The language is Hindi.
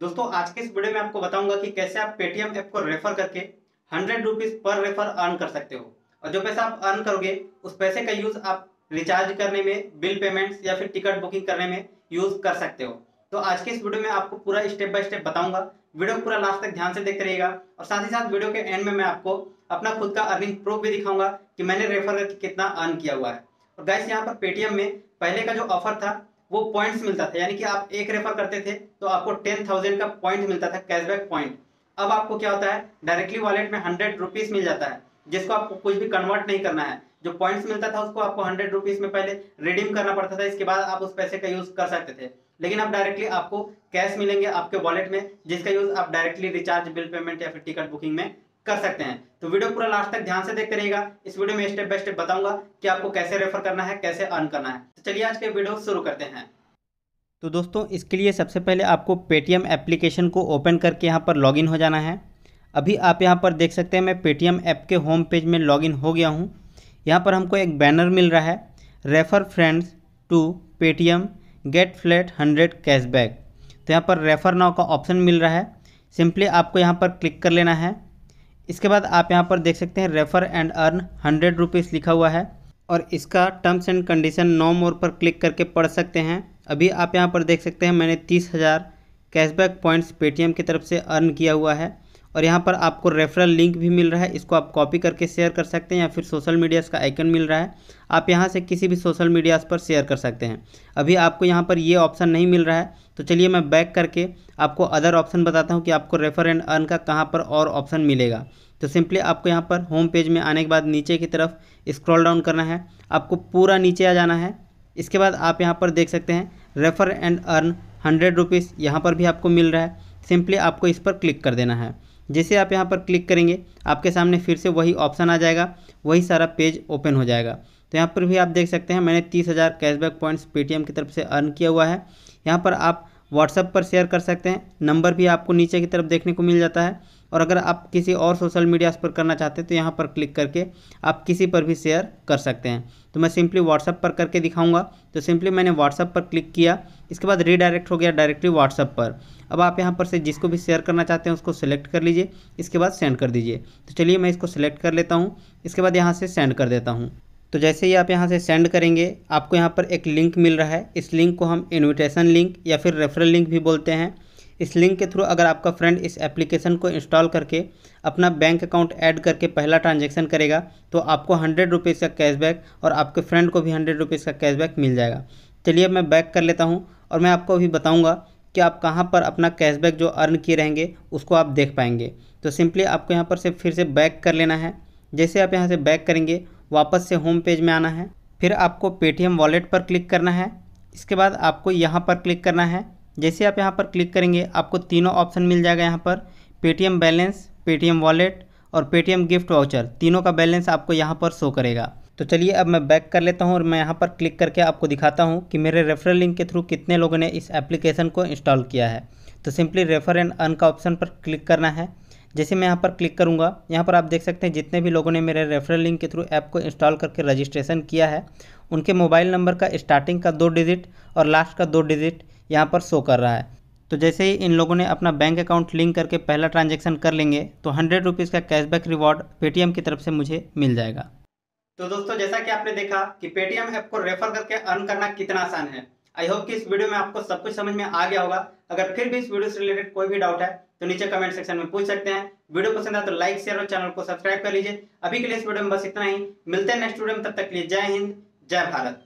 दोस्तों, आज के इस वीडियो में आपको बताऊँगा कि कैसे आप पेटीएम ऐप को रेफर करके हंड्रेड रुपीज़ पर रेफर अर्न कर सकते हो। और जो पैसा आप अर्न करोगे, उस पैसे का यूज़ आप रिचार्ज करने में बिल पेमेंट्स या फिर टिकट बुकिंग करने में यूज़ कर सकते हो। तो आज के इस वीडियो में आपको पूरा स्टेप बाय स्टेप बताऊँगा। वीडियो पूरा लास्ट तक ध्यान से देखते रहिएगा। और साथ ही साथ वीडियो के एंड में मैं आपको अपना खुद का अर्निंग प्रूफ भी दिखाऊँगा कि मैंने रेफर करके कितना अर्न किया हुआ है। और गैस यहाँ पर पेटीएम में पहले का जो ऑफ़र था वो पॉइंट्स मिलता था, यानी कि आप एक रेफर करते थे तो आपको टेन थाउज़ेंड का पॉइंट मिलता था कैशबैक पॉइंट अब आपको क्या होता है डायरेक्टली वॉलेट में हंड्रेड रुपीज़ मिल जाता है, जिसको आपको कुछ भी कन्वर्ट नहीं करना है. जो पॉइंट्स मिलता था, उसको आपको हंड्रेड रुपीज़ में पहले रिडीम करना पड़ता था, इसके बाद आप उस पैसे का यूज़ कर सकते थे. लेकिन अब डायरेक्टली आपको कैश मिलेंगे आपके वॉलेट में, जिसका यूज़ आप डायरेक्टली रिचार्ज बिल पेमेंट या फिर टिकट बुकिंग में कर सकते हैं। तो वीडियो पूरा लास्ट तक ध्यान से देखते रहेगा इस वीडियो में स्टेप बाय स्टेप बताऊँगा कि आपको कैसे रेफर करना है, कैसे अर्न करना है। तो चलिए आज के वीडियो शुरू करते हैं। तो दोस्तों, इसके लिए सबसे पहले आपको पेटीएम एप्लीकेशन को ओपन करके यहाँ पर लॉगिन हो जाना है। अभी आप यहाँ पर देख सकते हैं, मैं पेटीएम ऐप के होम पेज में लॉगिन हो गया हूँ। यहाँ पर हमको एक बैनर मिल रहा है refer friends to Paytm get flat hundred cashback तो यहाँ पर रेफ़र नाउ का ऑप्शन मिल रहा है। सिंपली आपको यहाँ पर क्लिक कर लेना है। इसके बाद आप यहाँ पर देख सकते हैं refer and earn hundred rupees लिखा हुआ है और इसका terms and condition know more पर क्लिक करके पढ़ सकते हैं। अभी आप यहाँ पर देख सकते हैं मैंने तीस हज़ार कैशबैक पॉइंट्स पेटीएम की तरफ़ से अर्न किया हुआ है। और यहाँ पर आपको रेफरल लिंक भी मिल रहा है, इसको आप कॉपी करके शेयर कर सकते हैं या फिर सोशल मीडियाज़ का आइकन मिल रहा है, आप यहाँ से किसी भी सोशल मीडियाज़ पर शेयर कर सकते हैं। अभी आपको यहाँ पर ये ऑप्शन नहीं मिल रहा है तो चलिए मैं बैक करके आपको अदर ऑप्शन बताता हूँ कि आपको रेफर एंड अर्न का कहाँ पर और ऑप्शन मिलेगा। तो सिंपली आपको यहाँ पर होम पेज में आने के बाद नीचे की तरफ़ स्क्रॉल डाउन करना है, आपको पूरा नीचे आ जाना है। इसके बाद आप यहाँ पर देख सकते हैं refer and earn hundred rupees यहाँ पर भी आपको मिल रहा है। सिंपली आपको इस पर क्लिक कर देना है। जैसे आप यहाँ पर क्लिक करेंगे, आपके सामने फिर से वही ऑप्शन आ जाएगा, वही सारा पेज ओपन हो जाएगा। तो यहाँ पर भी आप देख सकते हैं, मैंने तीस हज़ार कैशबैक पॉइंट्स पेटीएम की तरफ़ से अर्न किया हुआ है। यहाँ पर आप व्हाट्सअप पर शेयर कर सकते हैं, नंबर भी आपको नीचे की तरफ़ देखने को मिल जाता है। और अगर आप किसी और सोशल मीडियाज़ पर करना चाहते हैं तो यहाँ पर क्लिक करके आप किसी पर भी शेयर कर सकते हैं। तो मैं सिंपली व्हाट्सअप पर करके दिखाऊँगा। तो सिंपली मैंने व्हाट्सअप पर क्लिक किया। इसके बाद रीडायरेक्ट हो गया डायरेक्टली व्हाट्सअप पर। अब आप यहाँ पर से जिसको भी शेयर करना चाहते हैं, उसको सिलेक्ट कर लीजिए। इसके बाद सेंड कर दीजिए। तो चलिए मैं इसको सिलेक्ट कर लेता हूँ। इसके बाद यहाँ से सेंड कर देता हूँ। तो जैसे ही आप यहाँ से सेंड करेंगे, आपको यहाँ पर एक लिंक मिल रहा है। इस लिंक को हम इनविटेशन लिंक या फिर रेफरल लिंक भी बोलते हैं। इस लिंक के थ्रू अगर आपका फ्रेंड इस एप्लीकेशन को इंस्टॉल करके अपना बैंक अकाउंट ऐड करके पहला ट्रांजेक्शन करेगा तो आपको हंड्रेड रुपीज़ का कैशबैक और आपके फ्रेंड को भी हंड्रेड रुपीज़ का कैशबैक मिल जाएगा। चलिए मैं बैक कर लेता हूँ और मैं आपको अभी बताऊँगा कि आप कहाँ पर अपना कैशबैक जो अर्न किए रहेंगे, उसको आप देख पाएँगे। तो सिंपली आपको यहाँ पर से फिर से बैक कर लेना है। जैसे आप यहाँ से बैक करेंगे, वापस से होम पेज में आना है। फिर आपको पेटीएम वॉलेट पर क्लिक करना है। इसके बाद आपको यहाँ पर क्लिक करना है। जैसे आप यहाँ पर क्लिक करेंगे, आपको तीनों ऑप्शन मिल जाएगा यहाँ पर। पेटीएम बैलेंस पेटीएम वॉलेट और पेटीएम गिफ्ट वाउचर। तीनों का बैलेंस आपको यहाँ पर शो करेगा। तो चलिए अब मैं बैक कर लेता हूँ और मैं यहाँ पर क्लिक करके आपको दिखाता हूँ कि मेरे रेफरल लिंक के थ्रू कितने लोगों ने इस एप्लीकेशन को इंस्टॉल किया है। तो सिंपली रेफर एंड अर्न का ऑप्शन पर क्लिक करना है। जैसे मैं यहाँ पर क्लिक करूँगा, यहाँ पर आप देख सकते हैं जितने भी लोगों ने मेरे रेफरल लिंक के थ्रू ऐप को इंस्टॉल करके रजिस्ट्रेशन किया है, उनके मोबाइल नंबर का स्टार्टिंग का दो डिजिट और लास्ट का दो डिजिट। यहाँ पर शो कर रहा है। तो जैसे ही इन लोगों ने अपना बैंक अकाउंट लिंक करके पहला ट्रांजेक्शन कर लेंगे तो हंड्रेड रुपीज़ का कैशबैक रिवॉर्ड पेटीएम की तरफ़ से मुझे मिल जाएगा। तो दोस्तों, जैसा कि आपने देखा कि पेटीएम ऐप को रेफर करके अर्न करना कितना आसान है। आई होप कि इस वीडियो में आपको सब कुछ समझ में आ गया होगा। अगर फिर भी इस वीडियो से रिलेटेड कोई भी डाउट है तो नीचे कमेंट सेक्शन में पूछ सकते हैं। वीडियो पसंद आए तो लाइक शेयर और चैनल को सब्सक्राइब कर लीजिए। अभी के लिए इस वीडियो में बस इतना ही। मिलते हैं नेक्स्ट वीडियो में, तब तक के लिए जय हिंद, जय भारत।